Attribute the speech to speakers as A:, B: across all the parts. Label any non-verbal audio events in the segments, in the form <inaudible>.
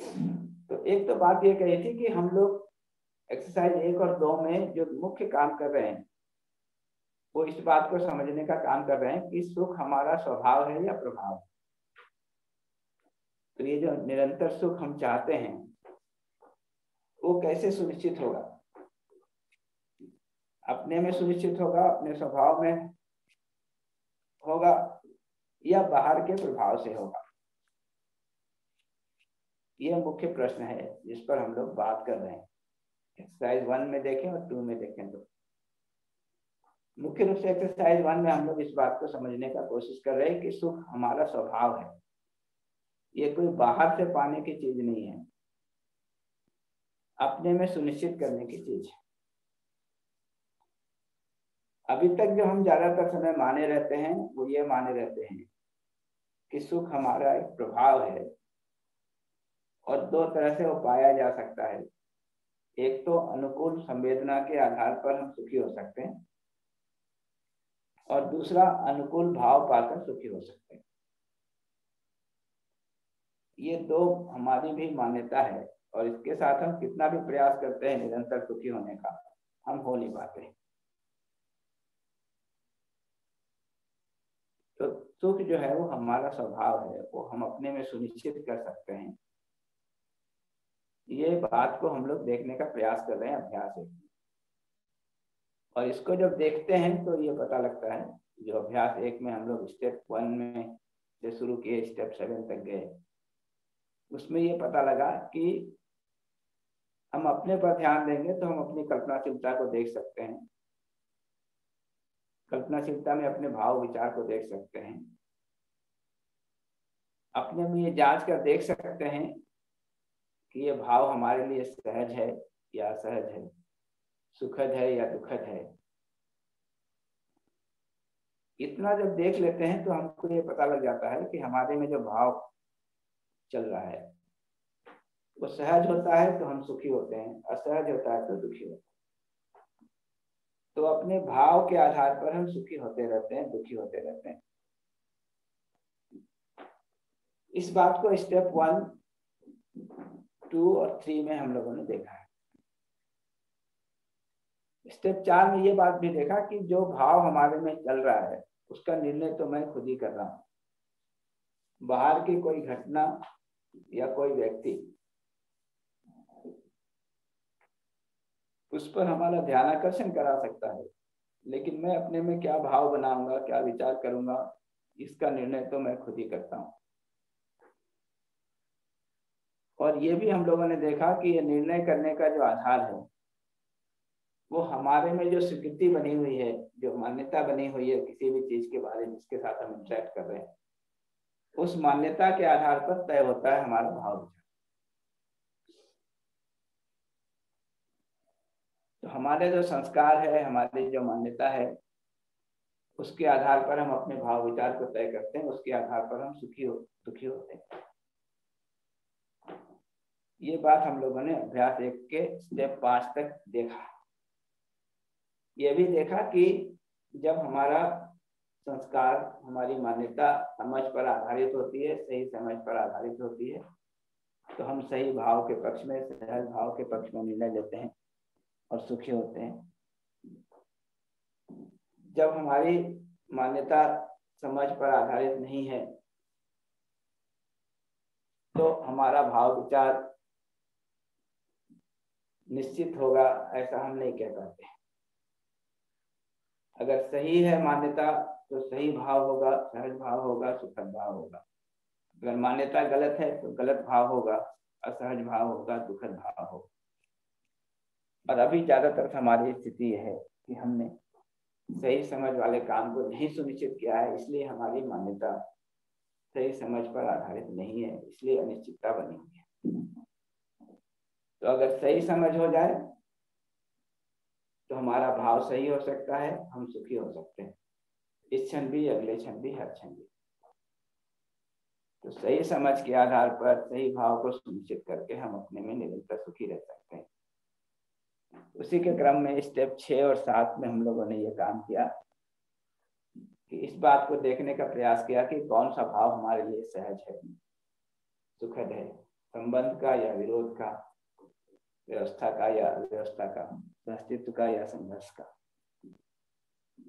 A: तो एक तो बात ये कही थी कि हम लोग एक्सरसाइज एक और दो में जो मुख्य काम कर रहे हैं, वो इस बात को समझने का काम कर रहे हैं कि सुख हमारा स्वभाव है या प्रभाव? तो ये जो निरंतर सुख हम चाहते हैं, वो कैसे सुनिश्चित होगा? अपने में सुनिश्चित होगा, अपने स्वभाव में होगा या बाहर के प्रभाव से होगा? यह मुख्य प्रश्न है, जिस पर हम लोग बात कर रहे हैं। एक्सरसाइज वन में देखें और टू में देखें तो। मुख्य रूप से एक्सरसाइज वन में हम लोग इस बात को समझने का कोशिश कर रहे हैं कि सुख हमारा स्वभाव है। ये कोई बाहर से पाने की चीज़ नहीं है। अपने में सुनिश्चित करने की चीज़ है। अभी तक जो हम ज़्यादातर समय माने रहते हैं, वो ये माने रहते हैं कि सुख हमारा एक प्रभाव है। और दो तरह से वो पाया जा सकता है। एक तो अनुकूल संवेदना के आधार पर हम सुखी हो सकते हैं और दूसरा, अनुकूल भाव पाकर सुखी हो सकते हैं। ये दो हमारी भी मान्यता है और इसके साथ हम कितना भी प्रयास करते हैं निरंतर सुखी होने का, हम हो नहीं पाते। तो सुख जो है वो हमारा स्वभाव है, वो हम अपने में सुनिश्चित कर सकते हैं। ये बात को हम लोग देखने का प्रयास कर रहे हैं अभ्यास है और इसको जब देखते हैं तो ये पता लगता है जो अभ्यास एक में हम लोग स्टेप वन में से शुरू किए स्टेप सेवन तक गए, उसमें ये पता लगा कि हम अपने पर ध्यान देंगे तो हम अपनी कल्पनाशीलता को देख सकते हैं। कल्पनाशीलता में अपने भाव विचार को देख सकते हैं। अपने में ये जाँच कर देख सकते हैं कि ये भाव हमारे लिए सहज है या असहज है? सुखद है या दुखद है? इतना जब देख लेते हैं तो हमको ये पता लग जाता है कि हमारे में जो भाव चल रहा है, वो सहज होता है तो हम सुखी होते हैं, असहज होता है तो दुखी होते हैं। तो अपने भाव के आधार पर हम सुखी होते रहते हैं, दुखी होते रहते हैं। इस बात को स्टेप वन टू और थ्री में हम लोगों ने देखा है। स्टेप चार में ये बात भी देखा कि जो भाव हमारे में चल रहा है, उसका निर्णय तो मैं खुद ही कर रहा हूँ। बाहर की कोई घटना या कोई व्यक्ति, उस पर हमारा ध्यान आकर्षण करा सकता है, लेकिन मैं अपने में क्या भाव बनाऊँगा, क्या विचार करूँगा, इसका निर्णय तो मैं खुद ही करता हूँ। और ये भी हम लोगों ने देखा कि ये निर्णय करने का जो आधार है, वो हमारे में जो स्वीकृति बनी हुई है, जो मान्यता बनी हुई है किसी भी चीज़ के बारे में, जिसके साथ हम इंटरेक्ट कर रहे हैं, उस मान्यता के आधार पर तय होता है हमारा भाव विचार। तो हमारे जो संस्कार है, हमारी जो मान्यता है, उसके आधार पर हम अपने भाव विचार को तय करते हैं, उसके आधार पर हम सुखी हो, दुखी होते हैं। ये बात हम लोगों ने अभ्यास एक के स्टेप पाँच तक देखा। ये भी देखा कि जब हमारा संस्कार, हमारी मान्यता समझ पर आधारित होती है, सही समझ पर आधारित होती है तो हम सही भाव के पक्ष में, सहज भाव के पक्ष में निर्णय लेते हैं और सुखी होते हैं। जब हमारी मान्यता समझ पर आधारित नहीं है तो हमारा भाव विचार निश्चित होगा, ऐसा हम नहीं कह पाते। अगर सही है मान्यता तो सही भाव होगा, सहज भाव होगा, सुखद भाव होगा। अगर मान्यता गलत है तो गलत भाव होगा, असहज भाव होगा, दुखद भाव होगा। और अभी ज़्यादातर हमारी स्थिति है कि हमने सही समझ वाले काम को नहीं सुनिश्चित किया है, इसलिए हमारी मान्यता सही समझ पर आधारित नहीं है, इसलिए अनिश्चितता बनी हुई है। तो अगर सही समझ हो जाए तो हमारा भाव सही हो सकता है, हम सुखी हो सकते हैं। इस क्षण भी, अगले क्षण भी, हर क्षण भी। तो सही समझ के आधार पर, सही भाव को सुनिश्चित करके हम अपने में निरंतर सुखी रह सकते हैं। उसी के क्रम में स्टेप छह और सात में हम लोगों ने ये काम किया कि इस बात को देखने का प्रयास किया कि कौन सा भाव हमारे लिए सहज है, सुखद है, संबंध का या विरोध का। व्यवस्था का या व्यवस्था का अस्तित्व का या संघर्ष का।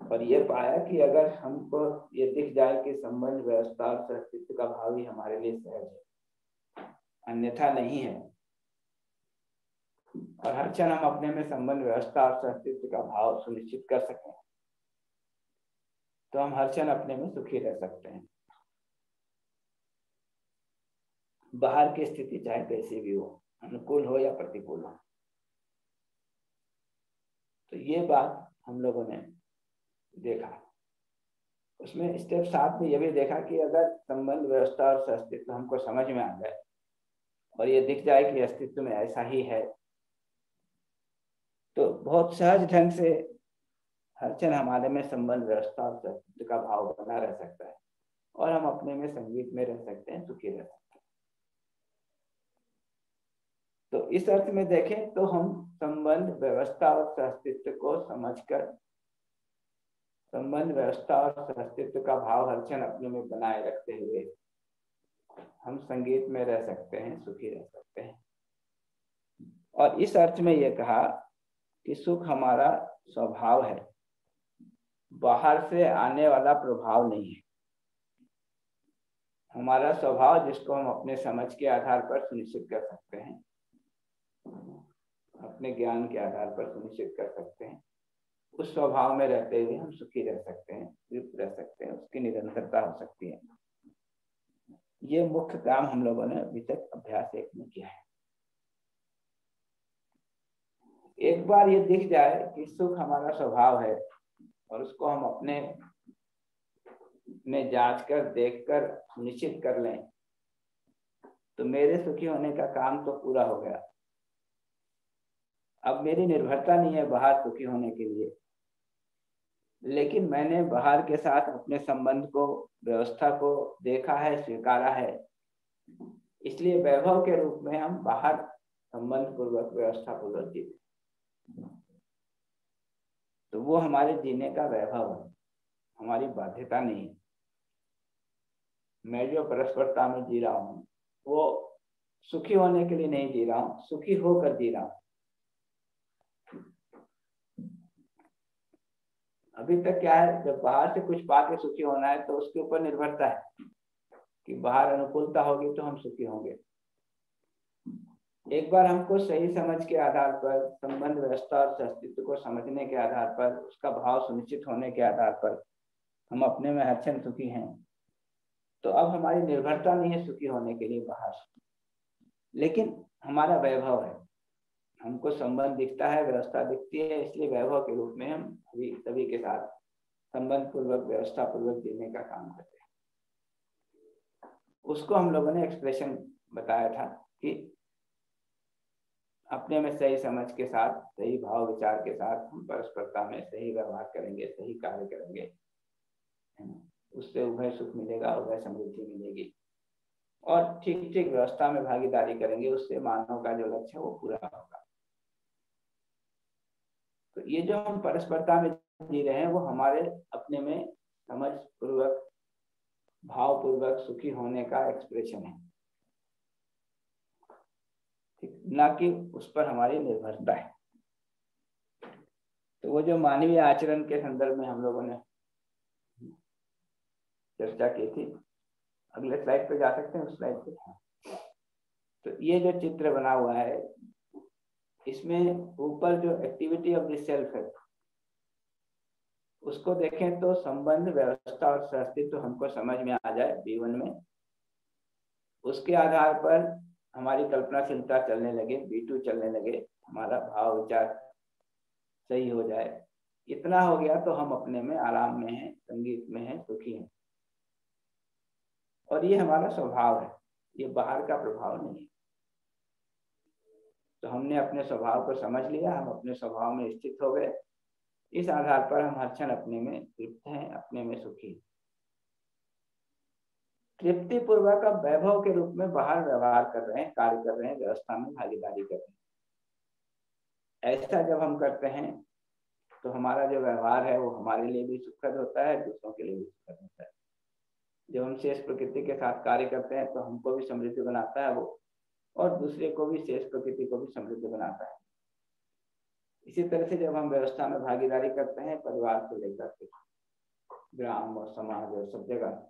A: और ये पाया कि अगर हमको ये दिख जाए कि संबंध, व्यवस्था और अस्तित्व का भाव ही हमारे लिए सहज है, अन्यथा नहीं है, और हर क्षण हम अपने में संबंध, व्यवस्था और अस्तित्व का भाव सुनिश्चित कर सकें तो हम हर क्षण अपने में सुखी रह सकते हैं। बाहर की स्थिति चाहे कैसी भी हो अनुकूल हो या प्रतिकूल हो। तो ये बात हम लोगों ने देखा। उसमें स्टेप सात में यह भी देखा कि अगर संबंध व्यवस्था और अस्तित्व हमको समझ में आ जाए और ये दिख जाए कि अस्तित्व में ऐसा ही है तो बहुत सहज ढंग से हर क्षण हमारे में संबंध व्यवस्था और अस्तित्व का भाव बना रह सकता है और हम अपने में संगीत में रह सकते हैं, सुखी रह सकते हैं। इस अर्थ में देखें तो हम संबंध व्यवस्था और अस्तित्व को समझकर संबंध व्यवस्था और अस्तित्व का भाव क्षण अपने में बनाए रखते हुए हम संगीत में रह सकते हैं, सुखी रह सकते हैं। और इस अर्थ में यह कहा कि सुख हमारा स्वभाव है। बाहर से आने वाला प्रभाव नहीं है। हमारा स्वभाव जिसको हम अपने समझ के आधार पर सुनिश्चित कर सकते हैं। अपने ज्ञान के आधार पर सुनिश्चित कर सकते हैं। उस स्वभाव में रहते हुए हम सुखी रह सकते हैं, तृप्त रह सकते हैं, उसकी निरंतरता हो सकती है। ये मुख्य काम हम लोगों ने अभी तक अभ्यास एक में किया है। एक बार ये दिख जाए कि सुख हमारा स्वभाव है और उसको हम अपने में जाँच कर देख कर निश्चित कर लें तो मेरे सुखी होने का काम तो पूरा हो गया। अब मेरी निर्भरता नहीं है बाहर सुखी होने के लिए। लेकिन मैंने बाहर के साथ अपने संबंध को, व्यवस्था को देखा है, स्वीकारा है। इसलिए वैभव के रूप में हम बाहर संबंध पूर्वक व्यवस्था पूर्वक जीते तो वो हमारे जीने का वैभव है। हमारी बाध्यता नहीं मैं जो परस्परता में जी रहा हूँ, वो सुखी होने के लिए नहीं जी रहा हूँ, सुखी होकर जी रहा हूँ। अभी तक क्या है, जब बाहर से कुछ पा के सुखी होना है तो उसके ऊपर निर्भरता है कि बाहर अनुकूलता होगी तो हम सुखी होंगे। एक बार हमको सही समझ के आधार पर, संबंध व्यवस्था और अस्तित्व को समझने के आधार पर, उसका भाव सुनिश्चित होने के आधार पर हम अपने में हर सुखी हैं तो अब हमारी निर्भरता नहीं है सुखी होने के लिए बाहर। लेकिन हमारा वैभव है। हमको संबंध दिखता है, व्यवस्था दिखती है, इसलिए वैभव के रूप में हम सभी सभी के साथ संबंध पूर्वक व्यवस्था पूर्वक जीने का काम करते हैं। उसको हम लोगों ने एक्सप्रेशन बताया था कि अपने में सही समझ के साथ, सही भाव विचार के साथ हम परस्परता में सही व्यवहार करेंगे, सही कार्य करेंगे उससे उभय सुख मिलेगा, उभय समृद्धि मिलेगी। और ठीक ठीक व्यवस्था में भागीदारी करेंगे, उससे मानव का जो लक्ष्य है वो पूरा होगा। तो ये जो हम परस्परता में जी रहे हैं, वो हमारे अपने में समझ पूर्वक भाव पूर्वक सुखी होने का एक्सप्रेशन है। ना कि उस पर हमारी निर्भरता है। तो वो जो मानवीय आचरण के संदर्भ में हम लोगों ने चर्चा की थी, अगले स्लाइड पे जा सकते हैं, उस स्लाइड पे। तो ये जो चित्र बना हुआ है इसमें ऊपर जो एक्टिविटी ऑफ़ द सेल्फ है, उसको देखें तो संबंध, व्यवस्था और अस्तित्व तो हमको समझ में आ जाए जीवन में। उसके आधार पर हमारी कल्पनाशीलता चलने लगे बी टू चलने लगे, हमारा भाव विचार सही हो जाए। इतना हो गया तो हम अपने में आराम में हैं, संगीत में हैं, सुखी हैं। और ये हमारा स्वभाव है, ये बाहर का प्रभाव नहीं है। तो हमने अपने स्वभाव को समझ लिया, हम अपने स्वभाव में स्थित हो गए। इस आधार पर हम हर क्षण अपने में तृप्त हैं, अपने में सुखी तृप्ति पूर्वक अब वैभव के रूप में बाहर व्यवहार कर रहे हैं, कार्य कर रहे हैं, व्यवस्था में भागीदारी कर रहे हैं। ऐसा जब हम करते हैं तो हमारा जो व्यवहार है वो हमारे लिए भी सुखद होता है, दूसरों के लिए भी सुखद होता है। जब हम शेष प्रकृति के साथ कार्य करते हैं तो हमको भी समृद्धि बनाता है, वो और दूसरे को भी शेष प्रकृति को भी समृद्ध बनाता है। इसी तरह से जब हम व्यवस्था में भागीदारी करते हैं, परिवार को लेकर के, ग्राम और समाज और सब जगह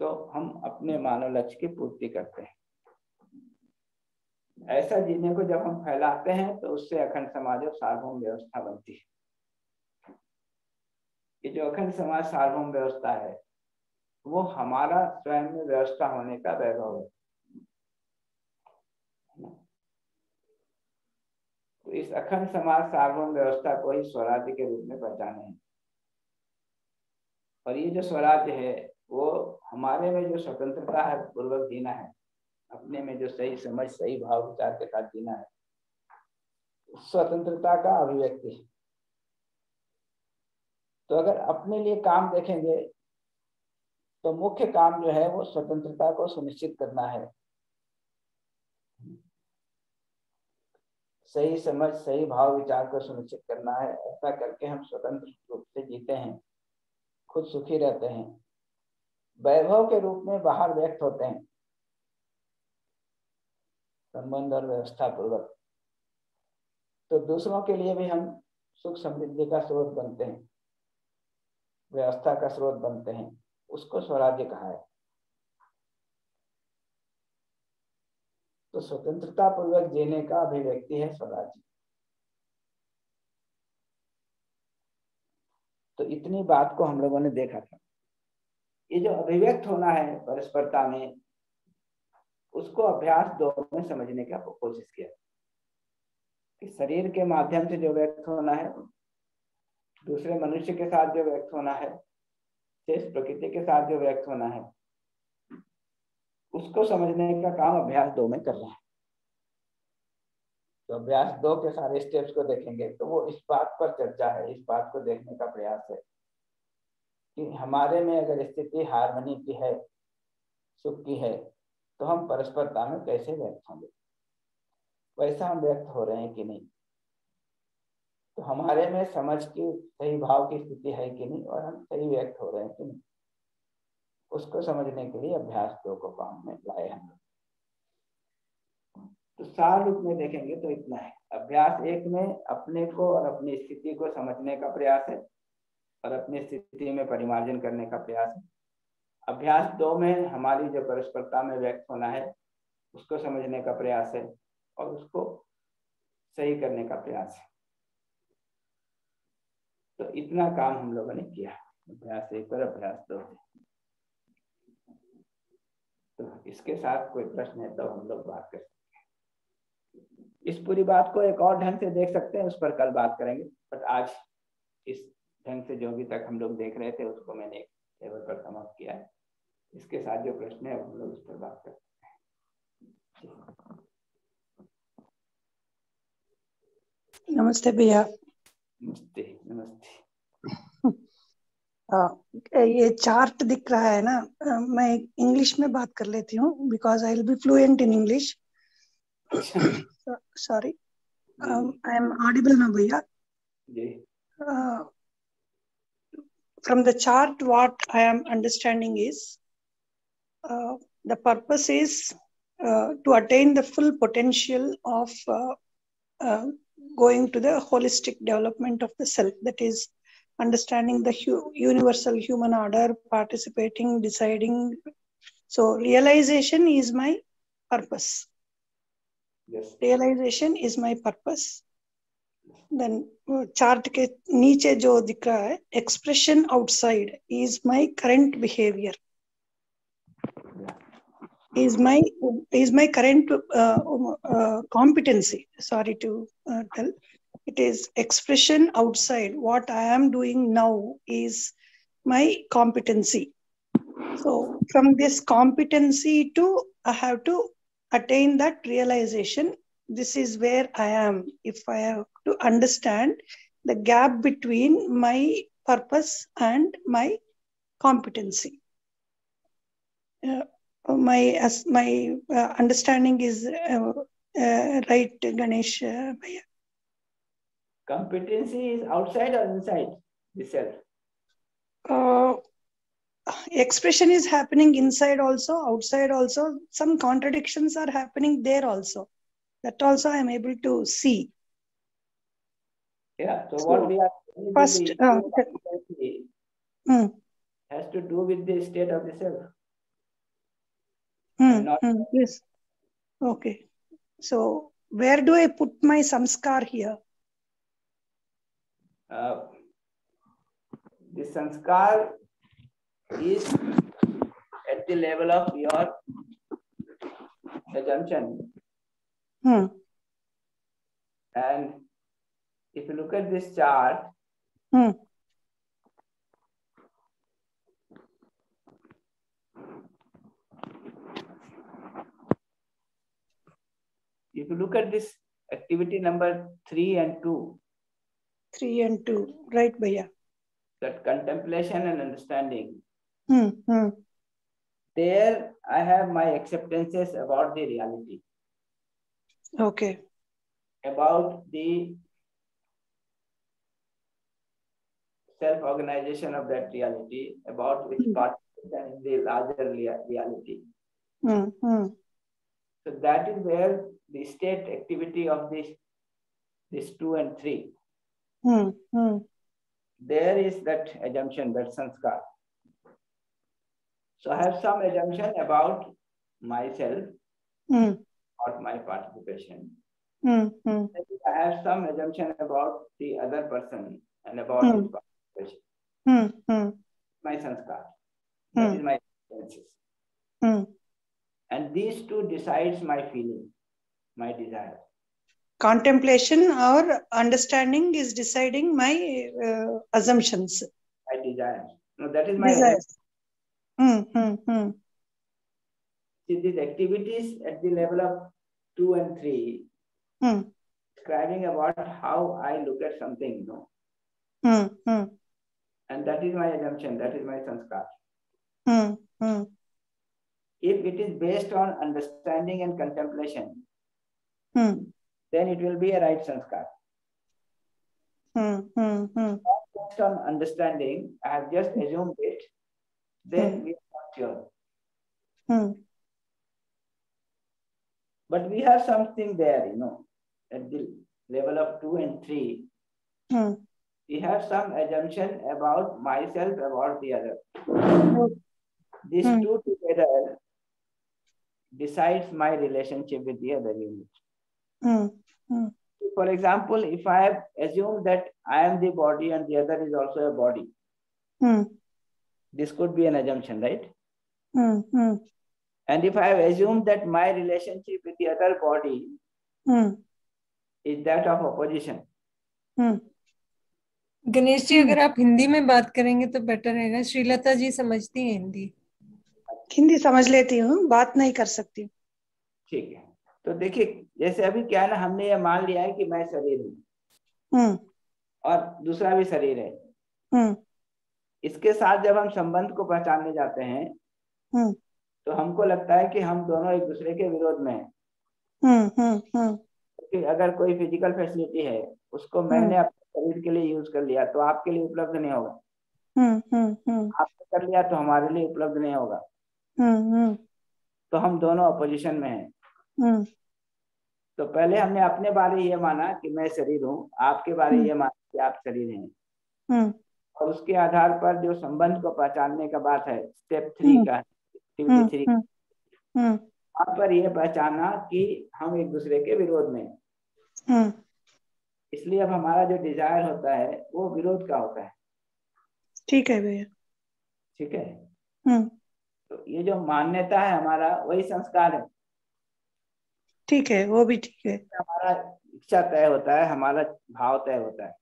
A: तो हम अपने मानव लक्ष्य की पूर्ति करते हैं। ऐसा जीने को जब हम फैलाते हैं तो उससे अखंड समाज और सार्वभौम व्यवस्था बनती है। ये जो अखंड समाज, सार्वभौम व्यवस्था है, वो हमारा स्वयं में व्यवस्था होने का वैभव है। तो इस अखंड समाज सार्वभौम व्यवस्था को ही स्वराज्य के रूप में पहचाने और ये जो स्वराज्य है, वो हमारे में जो स्वतंत्रता है पूर्वक जीना है, अपने में जो सही समझ, सही भाव, विचार के साथ जीना है, स्वतंत्रता का अभिव्यक्ति है। तो अगर अपने लिए काम देखेंगे तो मुख्य काम जो है, वो स्वतंत्रता को सुनिश्चित करना है। सही समझ, सही भाव विचार को सुनिश्चित करना है। ऐसा करके हम स्वतंत्र रूप से जीते हैं, खुद सुखी रहते हैं, वैभव के रूप में बाहर व्यक्त होते हैं। संबंध और व्यवस्था पूर्वक तो दूसरों के लिए भी हम सुख समृद्धि का स्रोत बनते हैं, व्यवस्था का स्रोत बनते हैं, उसको स्वराज्य कहा है। तो स्वतंत्रता पूर्वक जीने का अभिव्यक्ति है स्वराज्य तो इतनी बात को हम लोगों ने देखा था। ये जो अभिव्यक्त होना है परस्परता में, उसको अभ्यास दो में समझने का कोशिश किया। कि शरीर के माध्यम से जो व्यक्त होना है, दूसरे मनुष्य के साथ जो व्यक्त होना है शेष प्रकृति के साथ जो व्यक्त होना है उसको समझने का काम अभ्यास दो में कर रहे हैं। तो अभ्यास दो के सारे स्टेप्स को देखेंगे तो वो इस बात पर चर्चा है, इस बात को देखने का प्रयास है कि हमारे में अगर स्थिति हारमोनी की है, सुख की है तो हम परस्परता में कैसे व्यक्त होंगे? वैसा हम व्यक्त हो रहे हैं कि नहीं? तो हमारे में समझ की, सही भाव की स्थिति है कि नहीं, और हम सही व्यक्त हो रहे हैं कि नहीं? उसको समझने के लिए अभ्यास दो को काम में, लाए हम तो सार रूप में देखेंगे तो इतना है। अभ्यास एक में अपने को और अपनी स्थिति को समझने का प्रयास है और अपनी स्थिति में परिमार्जन करने का प्रयास है। अभ्यास दो में हमारी जो परस्परता में व्यक्त होना है, उसको समझने का प्रयास है और उसको सही करने का प्रयास है। तो इतना काम हम लोगों ने किया। अभ्यास एक और अभ्यास दो। तो इसके साथ कोई प्रश्न है तो हम लोग बात कर सकते हैं। इस पूरी बात को एक और ढंग से देख सकते हैं उस पर कल बात करेंगे। बट आज इस ढंग से जो भी तक हम लोग देख रहे थे उसको मैंने एक टेबल पर समाप्त किया है। इसके साथ जो प्रश्न है हम लोग उस पर बात कर सकते हैं।
B: नमस्ते भैया।
A: नमस्ते नमस्ते।
B: ये चार्ट दिख रहा है ना? मैं इंग्लिश में बात कर लेती हूँ because I will be fluent in English sorry I am audible ना भैया? From the chart what I am understanding is the purpose is to attain the full potential of going to the holistic development of the self that is understanding the hu- universal human order, participating, deciding. So, realization is my purpose.
A: Yes.
B: Realization is my purpose. Then chart के नीचे जो दिख रहा है expression outside is my current behavior. Is my is my current uh, uh, competency. Sorry to uh, tell it is expression outside. What i am doing now is my competency. So from this competency to i have to attain that realization this is where i am. If i have to understand the gap between my purpose and my competency. Uh, my as my uh, understanding is uh, uh right ganesh uh,
A: Competency is outside or inside the self?
B: Uh, expression is happening inside also outside also. Some contradictions are happening there also. That also i am able to see.
A: Yeah. So,
B: So,
A: what we are
B: first, uh, Hmm,
A: has to do with the state of the self. Not-
B: hmm, yes. Okay. So where do i put my samskar here
A: the sanskar is at the level of your assumption.
B: hmm,
A: And if you look at this chart,
B: hmm,
A: if you look at this activity number three and two,
B: 3 and 2 right bhaiya?
A: That contemplation and understanding,
B: hmm, hmm,
A: there I have my acceptances about the reality,
B: okay.
A: About the self organization of that reality, about which
B: Hmm.
A: participation in the larger reality.
B: hmm, hmm,
A: So that is where the state activity of this, this two and three,
B: hmm, hmm,
A: there is that assumption, that sanskar. So I have some assumption about myself,
B: hmm,
A: about my participation.
B: hmm, hmm,
A: I have some assumption about the other person and about
B: Hmm.
A: his participation.
B: hmm, hmm,
A: My sanskar. That is my experiences.
B: hmm.
A: And these two decides my feeling, my desire.
B: Contemplation or understanding is deciding my uh, assumptions.
A: My desire. No, that is my
B: desires. hmm, hmm, hmm,
A: See, these activities at the level of two and three,
B: hmm,
A: describing about how I look at something, you know,
B: hmm, hmm,
A: and that is my assumption, that is my sanskar.
B: hmm, hmm,
A: If it is based on understanding and contemplation,
B: hmm,
A: then it will be a right sanskar.
B: hmm, hmm, hmm.
A: Based on understanding, I have just assumed it, then we are not sure.
B: Hmm,
A: But we have something there, you know, at the level of two and three,
B: hmm.
A: we have some assumption about myself, about the other. These
B: Hmm.
A: two together decides my relationship with the other unit.
B: Hmm,
A: For example, if I have assumed that I am the body and the other is also a body,
B: hmm,
A: this could be an assumption, right?
B: hmm, hmm,
A: And if I have assumed that my relationship with the other body
B: hmm,
A: is that of opposition,
B: hmm.
C: Ganesh ji अगर आप हिंदी में बात करेंगे तो better रहेगा श्रीलता जी समझती हैं हिंदी
B: हिंदी समझ लेती हूँ बात नहीं कर सकती
A: ठीक है तो देखिए जैसे अभी क्या है ना हमने ये मान लिया है कि मैं शरीर हूँ।
B: हम्म।
A: और दूसरा भी शरीर है।
B: हम्म।
A: इसके साथ जब हम संबंध को पहचानने जाते हैं
B: हम्म।
A: तो हमको लगता है कि हम दोनों एक दूसरे के विरोध में हैं।
B: हम्म
A: अगर कोई फ़िज़िकल फैसिलिटी है उसको मैंने अपने शरीर के लिए यूज़ कर लिया तो आपके लिए उपलब्ध नहीं होगा। आपने कर लिया तो हमारे लिए उपलब्ध नहीं होगा। तो हम दोनों अपोजिशन में हैं। तो पहले हमने अपने बारे ये माना कि मैं शरीर हूँ आपके बारे ये माना कि आप शरीर हैं।
B: हम्म।
A: और उसके आधार पर जो संबंध को पहचानने का बात है स्टेप थ्री
B: हम्म,
A: का
B: हम्म
A: एक्टिविटी थ्री
B: हम्म हम्म।
A: वहाँ पर यह पहचाना कि हम एक दूसरे के विरोध में
B: हम्म।
A: इसलिए अब हमारा जो डिज़ायर होता है वो विरोध का होता है।
B: ठीक है भैया।
A: ठीक है?
B: हम्म।
A: तो ये जो मान्यता है हमारा वही संस्कार है।
B: ठीक है वो भी ठीक है।
A: हमारा इच्छा तय होता है हमारा भाव तय होता है।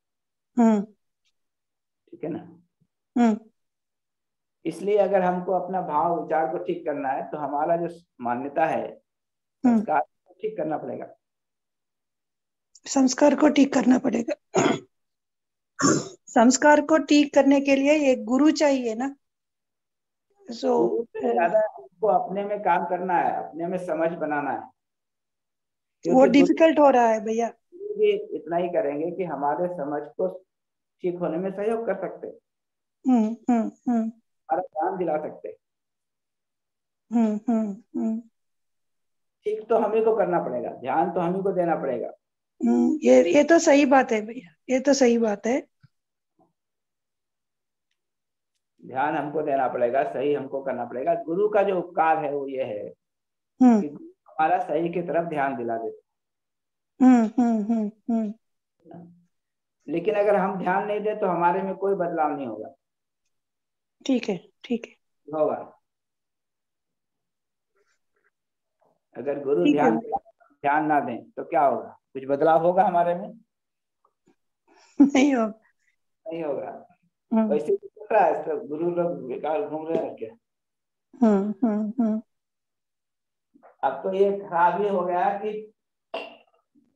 B: हम्म।
A: ठीक है ना?
B: हम्म।
A: इसलिए अगर हमको अपना भाव विचार को ठीक करना है तो हमारा जो मान्यता है संस्कार को ठीक करना पड़ेगा।
B: संस्कार को ठीक करना पड़ेगा। संस्कार को ठीक करने के लिए एक गुरु चाहिए ना। सो
A: से ज़्यादा हमको अपने में काम करना है अपने में समझ बनाना है।
B: वो डिफ़िकल्ट हो रहा है भैया।
A: भी इतना ही करेंगे कि हमारे समझ को ठीक होने में सहयोग कर सकते।
B: हम्म हम्म हम्म।
A: हमारा दिला सकते
B: हम्म हम्म हम्म।
A: ठीक तो हम को करना पड़ेगा ध्यान तो हम ही को देना पड़ेगा।
B: ये ये तो सही बात है भैया ये तो सही बात है।
A: ध्यान हमको देना पड़ेगा सही हमको करना पड़ेगा। गुरु का जो उपकार है वो ये है कि हमारा सही की तरफ़ ध्यान दिला देते
B: हम्म हम्म हम्म हम्म।
A: लेकिन अगर हम ध्यान नहीं दे तो हमारे में कोई बदलाव नहीं होगा।
B: ठीक है ठीक है।
A: होगा। अगर गुरु ध्यान ध्यान ना दें तो क्या होगा? कुछ बदलाव होगा हमारे में?
B: नहीं हो
A: नहीं होगा। वैसे सब गुरु लोग बेकार घूम रहे हैं क्या?
B: हम्म हम्म हम्म।
A: अब तो ये खराब ही हो गया कि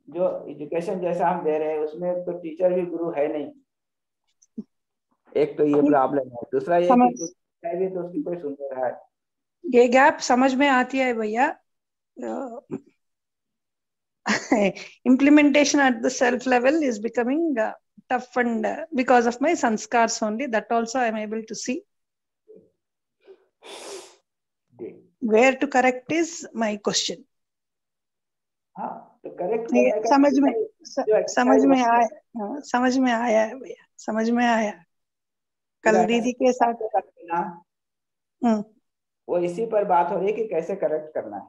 A: जो एजुकेशन जैसा हम दे रहे हैं उसमें तो टीचर भी गुरु है नहीं। एक तो ये प्रॉब्लम है। दूसरा ये भी तो उसकी कोई सुन रहा है।
B: ये गैप समझ में आती है भैया। Implementation at the self level is becoming tough and because of my sanskar only that also I am able to see where to correct is my question.
A: हाँ तो करेक्ट
B: समझ में स-
A: जो
B: समझ में आया हाँ, समझ में आया है भैया समझ में आया। कल दीदी के साथ
A: करना
B: हम्म।
A: वो इसी पर बात हो रही है कि कैसे करेक्ट करना है।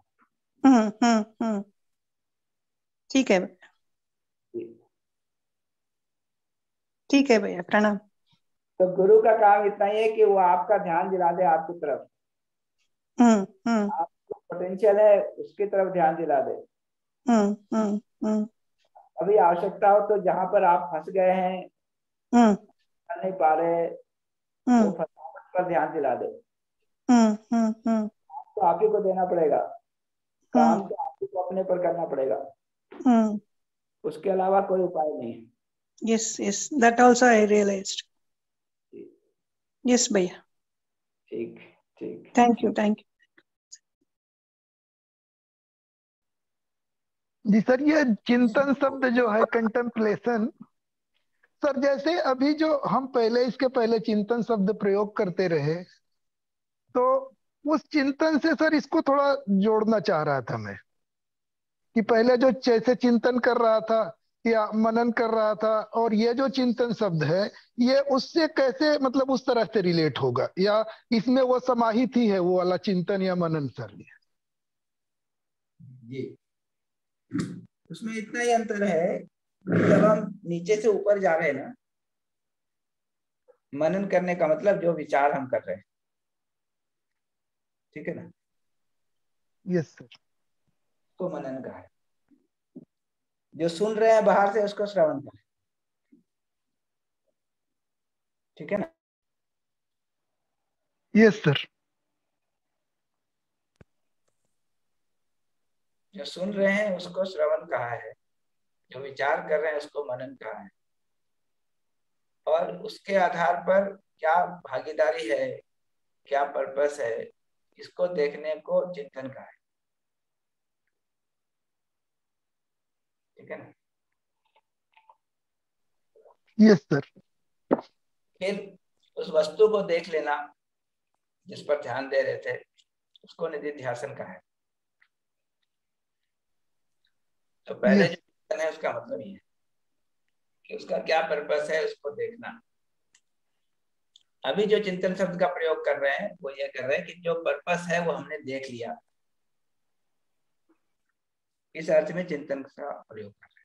B: हम्म हम्म हम्म। ठीक है भैया। ठीक है भैया प्रणाम।
A: तो गुरु का काम इतना ही है कि वो आपका ध्यान दिला दे आपकी तरफ़।
B: हम्म हम्म।
A: पोटेंशियल है उसकी तरफ़ ध्यान दिला दे।
B: हम्म
A: अभी आवश्यकता हो तो जहाँ पर आप फंस गए हैं
B: हम्म।
A: नहीं पा रहे
B: हम्म।
A: फंसावट पर ध्यान दिला दे। तो आप ही को देना पड़ेगा। काम तो आप ही को अपने पर करना पड़ेगा।
B: हम्म।
A: उसके अलावा कोई उपाय नहीं है।
B: Yes, yes, that also I realized. Yes, भैया।
A: ठीक। ठीक
B: thank you, thank you.
D: जी सर ये चिंतन शब्द जो है कंटेम्पलेशन सर जैसे अभी जो हम पहले इसके पहले चिंतन शब्द प्रयोग करते रहे तो उस चिंतन से सर इसको थोड़ा जोड़ना चाह रहा था मैं कि पहले जो जैसे चिंतन कर रहा था या मनन कर रहा था और ये जो चिंतन शब्द है ये उससे कैसे मतलब उस तरह से रिलेट होगा? या इसमें वो समाहित ही है वो वाला चिंतन या मनन सर
A: जी उसमें इतना ही अंतर है जब हम नीचे से ऊपर जा रहे हैं ना मनन करने का मतलब जो विचार हम कर रहे हैं। ठीक है ना?
D: यस सर
A: उसको मनन कहा है। जो सुन रहे हैं बाहर से उसको श्रवण कहा है ठीक है ना?
D: यस सर
A: जो सुन रहे हैं उसको श्रवण कहा है जो विचार कर रहे हैं उसको मनन कहा है। और उसके आधार पर क्या भागीदारी है क्या पर्पस है इसको देखने को चिंतन कहा है। ठीक है ना?
D: यस सर
A: फिर उस वस्तु को देख लेना जिस पर ध्यान दे रहे थे उसको निधि ध्यासन कहा। है तो पहले
D: Yes.
A: जो है उसका मतलब ये है कि उसका क्या पर्पस है उसको देखना। अभी जो चिंतन शब्द का प्रयोग कर रहे हैं वो ये कर रहे हैं कि जो पर्पस है वो हमने देख लिया। इस अर्थ में चिंतन का प्रयोग कर रहे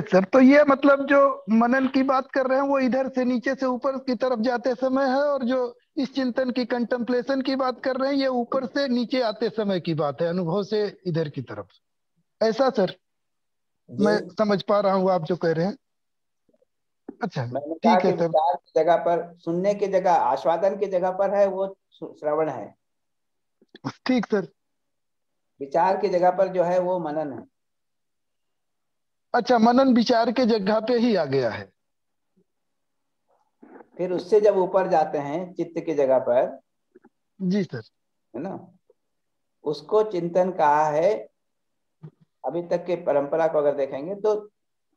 D: सर तो ये मतलब जो मनन की बात कर रहे हैं वो इधर से नीचे से ऊपर की तरफ़ जाते समय है और जो इस चिंतन की कंटेम्पलेशन की बात कर रहे हैं ये ऊपर से नीचे आते समय की बात है अनुभव से इधर की तरफ़। ऐसा सर? मैं समझ पा रहा हूँ आप जो कह रहे हैं। अच्छा ठीक है सर।
A: जगह पर सुनने की जगह आस्वादन की जगह पर है वो श्रवण है।
D: ठीक सर।
A: विचार की जगह पर जो है वो मनन है।
D: अच्छा मनन विचार के जगह पे ही आ गया है।
A: फिर उससे जब ऊपर जाते हैं चित्त की जगह पर
D: जी सर।
A: है ना? उसको चिंतन कहा है अभी तक के परंपरा को अगर देखेंगे तो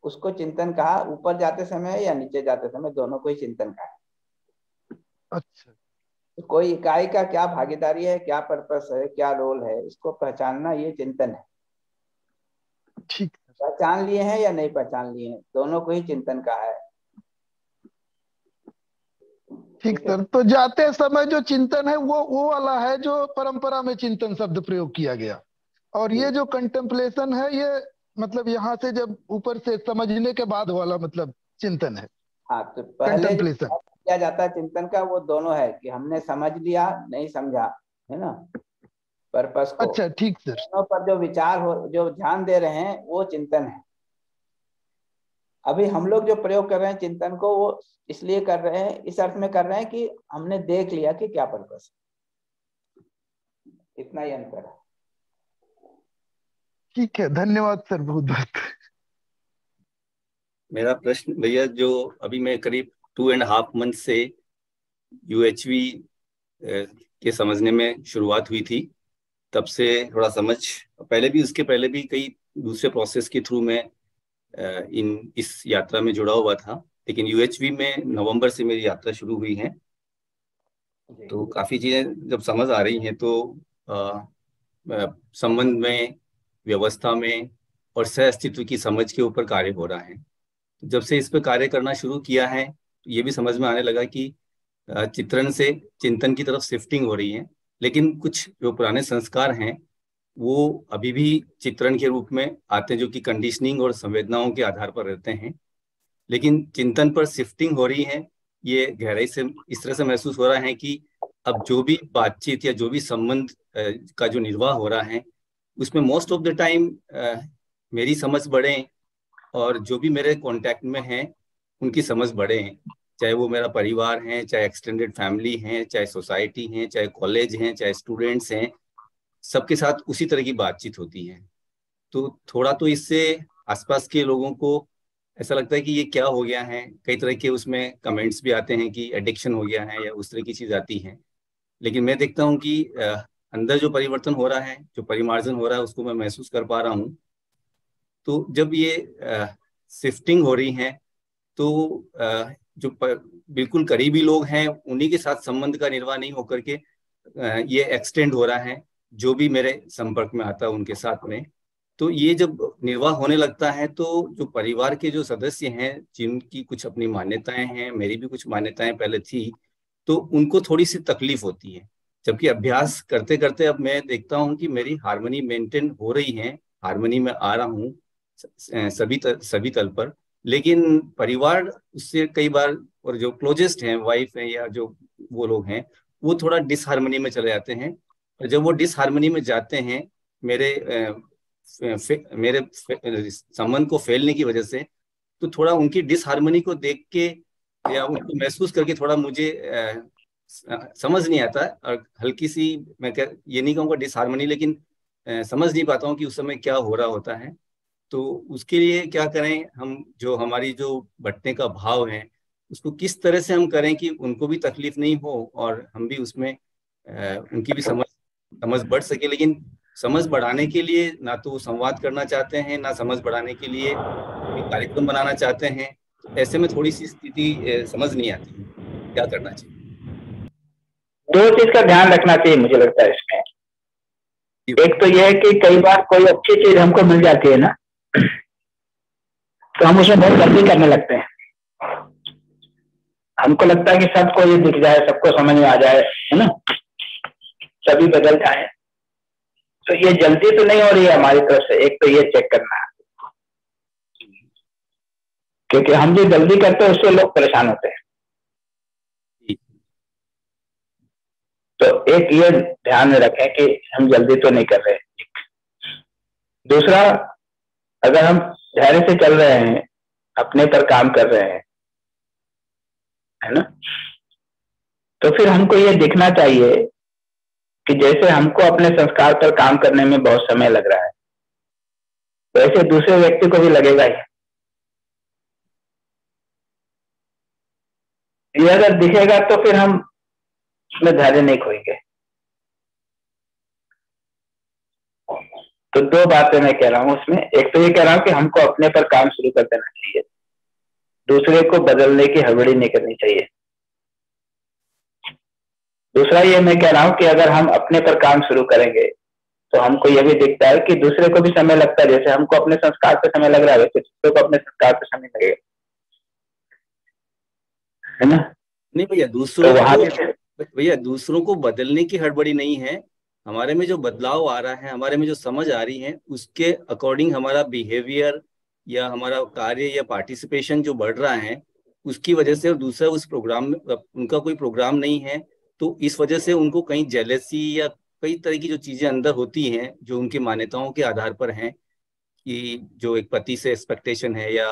A: उसको चिंतन कहा ऊपर जाते समय या नीचे जाते समय दोनों को ही चिंतन कहा
D: अच्छा।
A: कोई इकाई का क्या भागीदारी है क्या पर्पस है क्या रोल है इसको पहचानना ये चिंतन है।
D: ठीक
A: पहचान लिए हैं या नहीं पहचान लिए हैं दोनों को ही चिंतन कहा है।
D: ठीक सर तो जाते समय जो चिंतन है वो वो वाला है जो परंपरा में चिंतन शब्द प्रयोग किया गया। और ये जो कंटेम्पलेशन है ये मतलब यहाँ से जब ऊपर से समझने के बाद वाला मतलब चिंतन है।
A: हाँ तो पहले किया जाता है चिंतन का वो दोनों है कि हमने समझ लिया नहीं समझा है ना? पर्पस को।
D: अच्छा ठीक सर।
A: दोनों पर जो विचार हो जो ध्यान दे रहे हैं वो चिंतन है। अभी हम लोग जो प्रयोग कर रहे हैं चिंतन को वो इसलिए कर रहे हैं इस अर्थ में कर रहे हैं कि हमने देख लिया कि क्या पर्पस है। इतना ही अंतर है।
D: ठीक है धन्यवाद सर बहुत बहुत
E: मेरा प्रश्न भैया जो अभी मैं करीब टू एंड हाफ़ मंथ से यूएचवी के समझने में शुरुआत हुई थी। तब से थोड़ा समझ पहले भी उसके पहले भी कई दूसरे प्रोसेस के थ्रू मैं इन इस यात्रा में जुड़ा हुआ था। लेकिन यूएचवी में नवंबर से मेरी यात्रा शुरू हुई है। तो काफ़ी चीज़ें जब समझ आ रही हैं तो संबंध में व्यवस्था में और सह अस्तित्व की समझ के ऊपर कार्य हो रहा है। जब से इस पर कार्य करना शुरू किया है ये भी समझ में आने लगा कि चित्रण से चिंतन की तरफ़ शिफ्टिंग हो रही है, लेकिन कुछ जो पुराने संस्कार हैं, वो अभी भी चित्रण के रूप में आते हैं, जो कि कंडीशनिंग और संवेदनाओं के आधार पर रहते हैं। लेकिन चिंतन पर शिफ्टिंग हो रही है, ये गहराई से, इस तरह से महसूस हो रहा है कि अब जो भी बातचीत या जो भी संबंध का जो निर्वाह हो रहा है, उसमें मोस्ट ऑफ़ द टाइम मेरी समझ बढ़े और जो भी मेरे कांटेक्ट में हैं उनकी समझ बढ़े हैं। चाहे वो मेरा परिवार है, चाहे एक्सटेंडेड फैमिली है, चाहे सोसाइटी है, चाहे कॉलेज हैं, चाहे स्टूडेंट्स हैं, सबके साथ उसी तरह की बातचीत होती है। तो थोड़ा तो इससे आसपास के लोगों को ऐसा लगता है कि ये क्या हो गया है? कई तरह के उसमें कमेंट्स भी आते हैं कि एडिक्शन हो गया है या उस तरह की चीज़ आती है। लेकिन मैं देखता हूँ कि अंदर जो परिवर्तन हो रहा है, जो परिमार्जन हो रहा है, उसको मैं महसूस कर पा रहा हूँ। तो जब ये शिफ्टिंग हो रही है तो जो बिल्कुल करीबी लोग हैं उन्हीं के साथ संबंध का निर्वाह नहीं होकर के ये एक्सटेंड हो रहा है जो भी मेरे संपर्क में आता है उनके साथ में। तो ये जब निर्वाह होने लगता है तो जो परिवार के जो सदस्य हैं जिनकी कुछ अपनी मान्यताएँ हैं मेरी भी कुछ मान्यताएँ पहले थी तो उनको थोड़ी सी तकलीफ़ होती है। जबकि अभ्यास करते करते अब मैं देखता हूँ कि मेरी हारमोनी मेंटेन हो रही है हारमोनी में आ रहा हूँ सभी तल, सभी तल पर। लेकिन परिवार उससे कई बार और जो क्लोजेस्ट हैं वाइफ है या जो वो लोग हैं वो थोड़ा डिसहारमोनी में चले जाते हैं। और जब वो डिसहारमोनी में जाते हैं मेरे फे, मेरे संबंध को फैलने की वजह से तो थोड़ा उनकी डिसहारमोनी को देख के या उनको महसूस करके थोड़ा मुझे समझ नहीं आता। और हल्की सी मैं कह ये नहीं कहूँगा डिसहारमोनी लेकिन समझ नहीं पाता हूँ कि उस समय क्या हो रहा होता है। तो उसके लिए क्या करें? हम जो हमारी जो बटने का भाव है, उसको किस तरह से हम करें कि उनको भी तकलीफ़ नहीं हो और हम भी उसमें उनकी भी समझ समझ बढ़ सके। लेकिन समझ बढ़ाने के लिए ना तो संवाद करना चाहते हैं, ना समझ बढ़ाने के लिए कार्यक्रम बनाना चाहते हैं। ऐसे में थोड़ी सी स्थिति समझ नहीं आती। क्या करना चाहिए?
F: दो चीज़ का ध्यान रखना चाहिए मुझे लगता है इसमें। एक तो यह है कि कई बार कोई अच्छी चीज़ हमको मिल जाती है ना तो हम उसमें बहुत गलती करने लगते हैं। हमको लगता है कि सबको ये दिख जाए सबको समझ में आ जाए, है ना? सभी बदल जाए। तो ये जल्दी तो नहीं हो रही है हमारी तरफ़ से, एक तो ये चेक करना है। क्योंकि हम जो जल्दी करते हैं, उससे लोग परेशान होते हैं। तो एक ये ध्यान में रखें कि हम जल्दी तो नहीं कर रहे दूसरा, अगर हम धैर्य से चल रहे हैं, अपने पर काम कर रहे हैं, है ना? तो फिर हमको ये देखना चाहिए कि जैसे हमको अपने संस्कार पर काम करने में बहुत समय लग रहा है, वैसे दूसरे व्यक्ति को भी लगेगा ही। ये अगर दिखेगा तो फिर हम उसमें धैर्य नहीं खोएँगे।
A: तो दो बातें मैं कह रहा हूँ उसमें। एक तो ये कह रहा हूँ कि हमको अपने पर काम शुरू कर देना चाहिए। दूसरे को बदलने की हड़बड़ी नहीं करनी चाहिए। दूसरा ये मैं कह रहा हूँ कि अगर हम अपने पर काम शुरू करेंगे तो हमको यह भी दिखता है कि दूसरे को भी समय लगता है। जैसे हमको अपने संस्कार पे समय लग रहा है वैसे दूसरे को अपने संस्कार पे समय लगेगा। है ना?
E: नहीं भैया दूसरों
A: तो वहाँ
E: को भैया दूसरों को बदलने की हड़बड़ी नहीं है। हमारे में जो बदलाव आ रहा है, हमारे में जो समझ आ रही है, उसके अकॉर्डिंग हमारा बिहेवियर या हमारा कार्य या पार्टिसिपेशन जो बढ़ रहा है, उसकी वजह से और दूसरा उस प्रोग्राम में उनका कोई प्रोग्राम नहीं है तो इस वजह से उनको कहीं जेलेसी या कई तरह की जो चीज़ें अंदर होती हैं, जो उनकी मान्यताओं के आधार पर हैं, कि जो एक पति से एक्सपेक्टेशन है या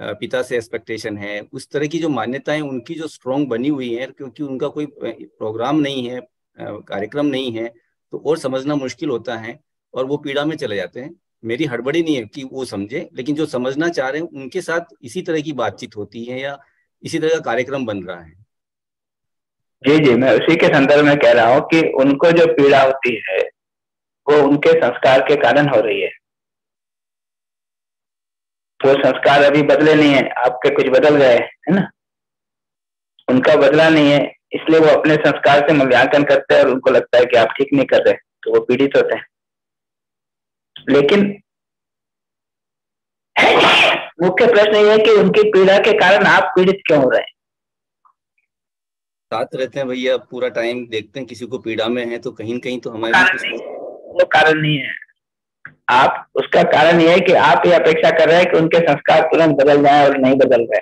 E: पिता से एक्सपेक्टेशन है, उस तरह की जो मान्यताएँ, उनकी जो स्ट्रॉन्ग बनी हुई है, क्योंकि उनका कोई प्रोग्राम नहीं है कार्यक्रम नहीं है तो और समझना मुश्किल होता है और वो पीड़ा में चले जाते हैं। मेरी हड़बड़ी नहीं है कि वो समझे, लेकिन जो समझना चाह रहे हैं, उनके साथ इसी तरह की बातचीत होती है या इसी तरह का कार्यक्रम बन रहा है।
A: जी जी, मैं उसी के संदर्भ में कह रहा हूँ कि उनको जो पीड़ा होती है, वो उनके संस्कार के कारण हो रही है। वो संस्कार अभी बदले नहीं है, आपके कुछ बदल गए, है ना? उनका बदला नहीं है इसलिए वो अपने संस्कार से मूल्यांकन करते हैं और उनको लगता है कि आप ठीक नहीं कर रहे तो वो पीड़ित होते हैं। लेकिन मुख्य प्रश्न ये है कि उनकी पीड़ा के कारण आप पीड़ित क्यों हो रहे हैं?
E: साथ रहते हैं भैया पूरा टाइम देखते हैं किसी को पीड़ा में है तो कहीं कहीं तो हमारे
A: वो कारण नहीं है। आप उसका कारण यह है कि आप ये अपेक्षा कर रहे हैं कि उनके संस्कार तुरंत बदल जाए और नहीं बदल रहे।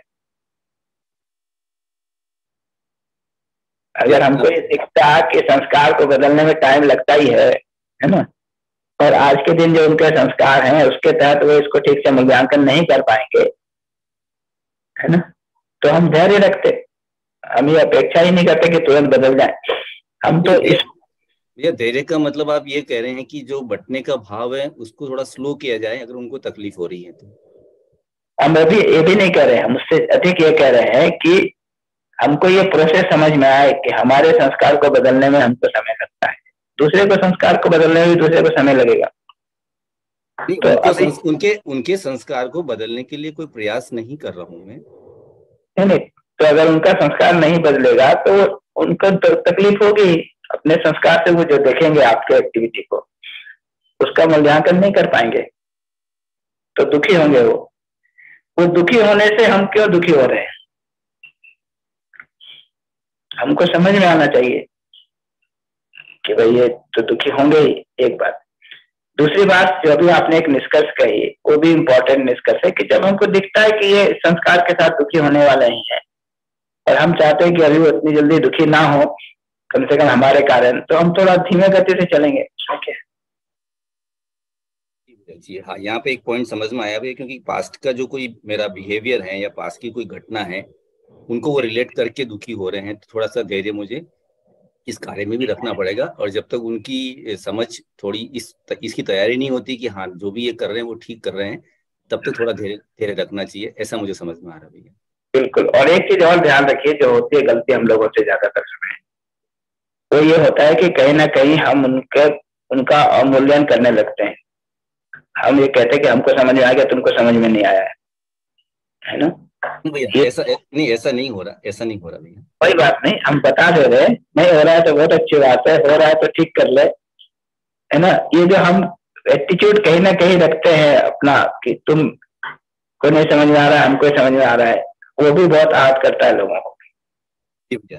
A: अगर हमको ये दिखता कि संस्कार को बदलने में टाइम लगता ही है है ना? और आज के दिन जो उनके संस्कार हैं उसके तहत वो इसको ठीक से मूल्यांकन नहीं कर पाएँगे है ना? तो हम धैर्य रखते। हम ये अपेक्षा ही नहीं करते कि तुरंत बदल जाए। हम तो इस
E: ये धैर्य का मतलब आप ये कह रहे हैं कि जो बटने का भाव है उसको थोड़ा स्लो किया जाए अगर उनको तकलीफ़ हो रही है तो।
A: हम अभी ये भी नहीं कह रहे हैं हम उससे अधिक ये कह रहे हैं कि हमको ये प्रोसेस समझ में आए कि हमारे संस्कार को बदलने में हमको समय लगता है। दूसरे को संस्कार को बदलने में भी दूसरे को समय लगेगा।
E: तो अभी उनके उनके संस्कार को बदलने के लिए कोई प्रयास नहीं कर रहा हूँ मैं।
A: नहीं नहीं तो अगर उनका संस्कार नहीं बदलेगा तो उनको तो तकलीफ़ होगी। अपने संस्कार से वो जो देखेंगे आपके एक्टिविटी को उसका मूल्यांकन नहीं कर पाएँगे। तो दुखी होंगे वो। वो दुखी होने से हम क्यों दुखी हो रहे हैं? हमको समझ में आना चाहिए कि भाई ये तो दुखी होंगे ही, एक बात। दूसरी बात, जो अभी आपने एक निष्कर्ष कही, वो भी इम्पोर्टेंट निष्कर्ष है कि जब हमको दिखता है कि ये संस्कार के साथ दुखी होने वाले ही है, और हम चाहते हैं कि अभी वो इतनी जल्दी दुखी ना हो, कम से कम हमारे कारण तो हम थोड़ा धीमे गति से चलेंगे। ओके।
E: जी हाँ यहाँ पे एक पॉइंट समझ में आया भी क्योंकि पास्ट का जो कोई मेरा बिहेवियर है या पास्ट की कोई घटना है उनको वो रिलेट करके दुखी हो रहे हैं तो थोड़ा सा धैर्य मुझे इस कार्य में भी रखना पड़ेगा। और जब तक उनकी समझ थोड़ी इस त, इसकी तैयारी नहीं होती कि हाँ जो भी ये कर रहे हैं वो ठीक कर रहे हैं तब तक थोड़ा धैर्य धैर्य रखना चाहिए ऐसा मुझे समझ में आ रहा भैया।
A: बिल्कुल। और एक चीज़ और ध्यान रखिए जो होती है गलती हम लोगों से ज़्यादातर समय वो ये होता है कि कहीं ना कहीं हम उनके उनका अवमूल्यन करने लगते हैं। हम ये कहते हैं कि हमको समझ में आ गया तुमको समझ में नहीं आया है। है ना?
E: ऐसा नहीं ऐसा नहीं हो रहा ऐसा नहीं हो रहा भैया।
A: कोई बात नहीं हम बता दे रहे नहीं हो रहा है तो बहुत अच्छी बात है हो रहा है तो ठीक कर ले है ना? ये जो हम एटीट्यूड कहीं ना कहीं रखते हैं अपना कि तुम को नहीं समझ में आ रहा है हमको समझ में आ रहा है वो भी बहुत आहत करता है लोगों को।